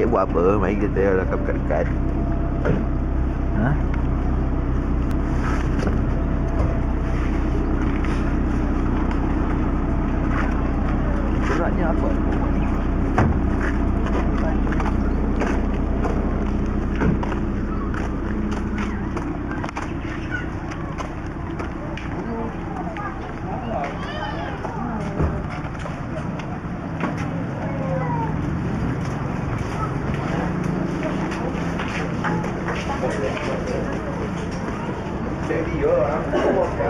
Cik buat apa? Mari kita rakam dekat-dekat. Ha? Suratnya apa?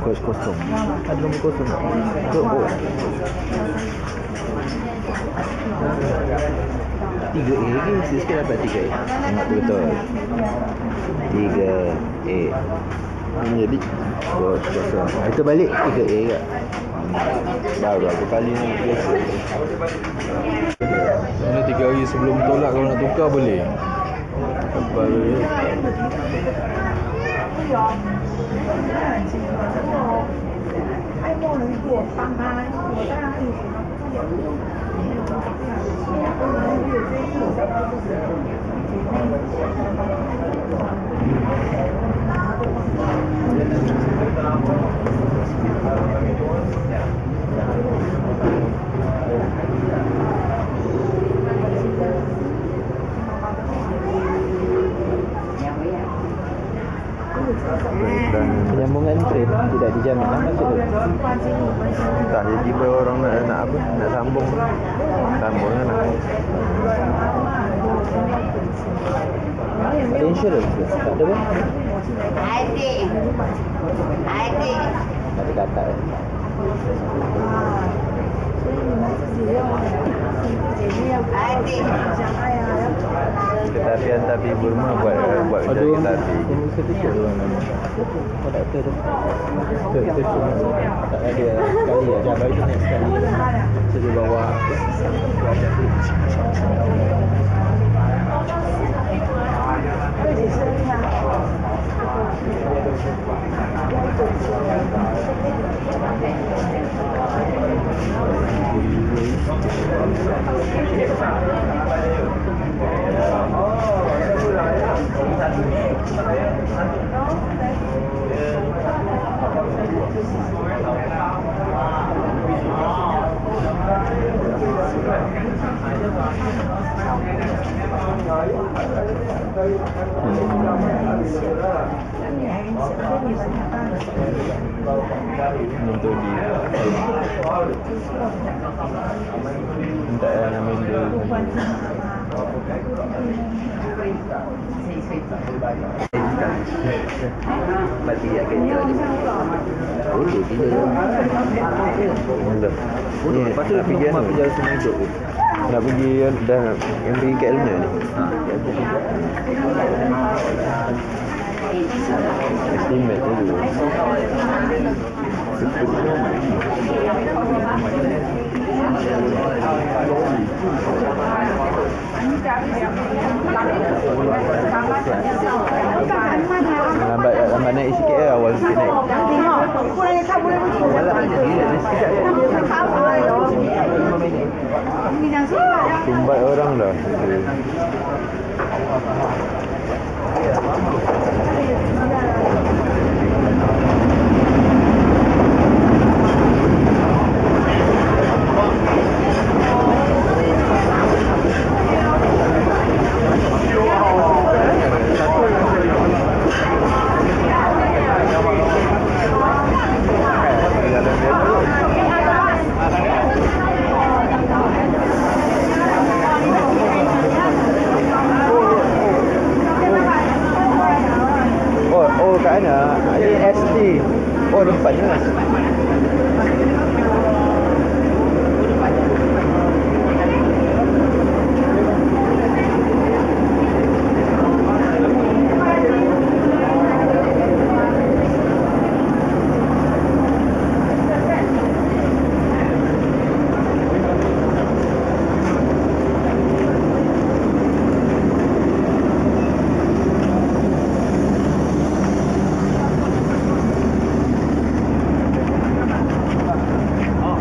Kos kosong. Ada nombor kosong. Ke oh. Tiga A lagi Sikit dapat tiga A. Tengok tu betul. Tiga A. Ini jadi Kos kosong Itu balik. Tiga A ke Dah berapa kali ni? Mana tiga hari sebelum tolak Kalau nak tukar boleh 你不要这样，其实我真的，我才会越觉得，Dan Penyambungan train tidak dijamin lah masuk tu Tak tiba-tiba orang nak, nak apa Nak sambung Sambung kan lah Ada insurance ke? Tak ada pun. Adik. Tak ada kata eh. Adik. Api hantar pergi Burma buat buat kerja kereta api tak tu. Cuma Tak ada sekali aja Baru tu naik sekali. Saya bawa Untuk di Minta yang nama dia. Bagi ya kereta ni Bodoh gila. Mula Ni Lepas tu nak pergi nak anu pergi jalan semua hidup tu Nak pergi dah Yang pergi kat Luna ni? Ha. Estimate dulu Lambat lambat naik sikit lah awal sikit naik. Malam gila ni sekejap je Tumbat orang dah kat mana? Ini SD. Oh. Dah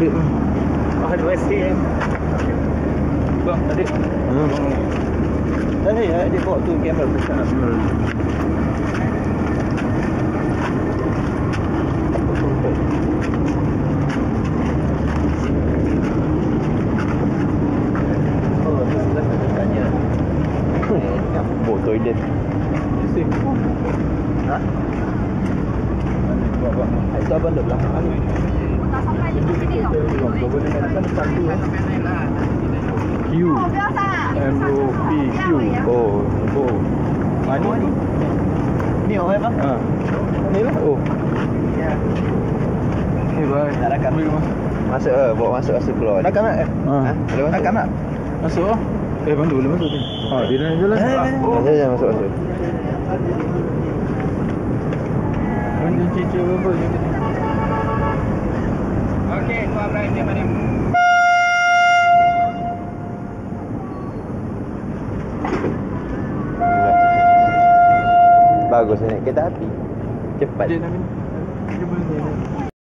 Đi. Ở đuôi xe em. Vâng, đi. Ừ. Đấy thì đấy, đi bộ tụi em ở cái Ừ. Ờ, bộ tới địch Đó. Vâng, vâng. Hãy cho bên được làm ăn Q M O P Q O O Mana ni? Ni orang apa? Ha. Ni lah. Oh. Ya. Hey, bye. Nak rakam dulu Masuk ah, bawa masuk asyik keluar. Nak kan? Ha. Boleh masuk. Nak Masuk ah. Eh, bantu boleh masuk ni. Ha, dia dah jalan. Ha, ha, ha. Jangan masuk masuk. Bantu cicu apa yang? Ni. Okey, tu Abraham dia mana? Bagus naik kereta api. Cepat. Dia nak ni. Dia boleh.